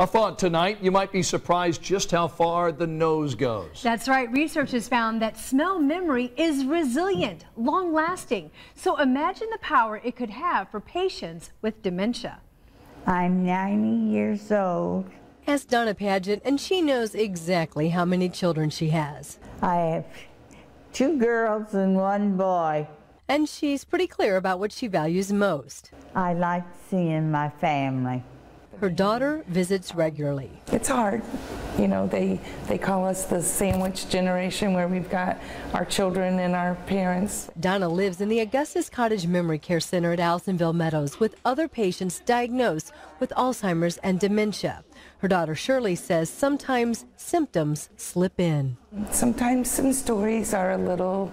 A thought tonight, you might be surprised just how far the nose goes. That's right. Research has found that smell memory is resilient, long lasting. So imagine the power it could have for patients with dementia. I'm 90 years old. Ask Donna Paget, and she knows exactly how many children she has. I have two girls and one boy. And she's pretty clear about what she values most. I like seeing my family. Her daughter visits regularly. It's hard. You know, they, they call us the sandwich generation where we've got our children and our parents. Donna lives in the Augustus Cottage Memory Care Center at Allisonville Meadows with other patients diagnosed with Alzheimer's and dementia. Her daughter Shirley says sometimes symptoms slip in. Sometimes some stories are a little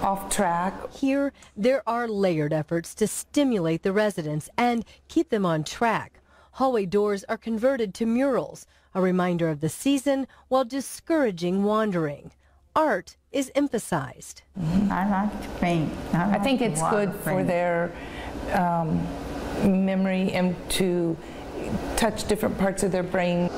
off track. Here, there are layered efforts to stimulate the residents and keep them on track. Hallway doors are converted to murals, a reminder of the season while discouraging wandering. Art is emphasized. I like to paint. I like think it's good for their um, memory and to touch different parts of their brain.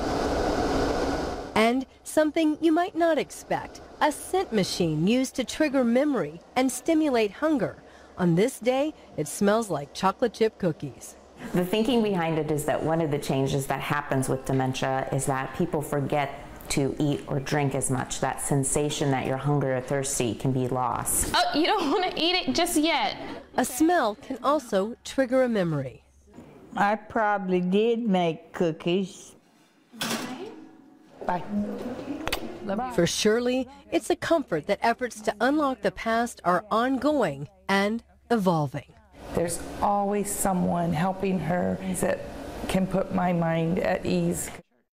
And something you might not expect, a scent machine used to trigger memory and stimulate hunger. On this day, it smells like chocolate chip cookies. The thinking behind it is that one of the changes that happens with dementia is that people forget to eat or drink as much. That sensation that you're hungry or thirsty can be lost. Oh, you don't want to eat it just yet. A smell can also trigger a memory. I probably did make cookies. Bye. For Shirley, it's a comfort that efforts to unlock the past are ongoing and evolving. There's always someone helping her that can put my mind at ease.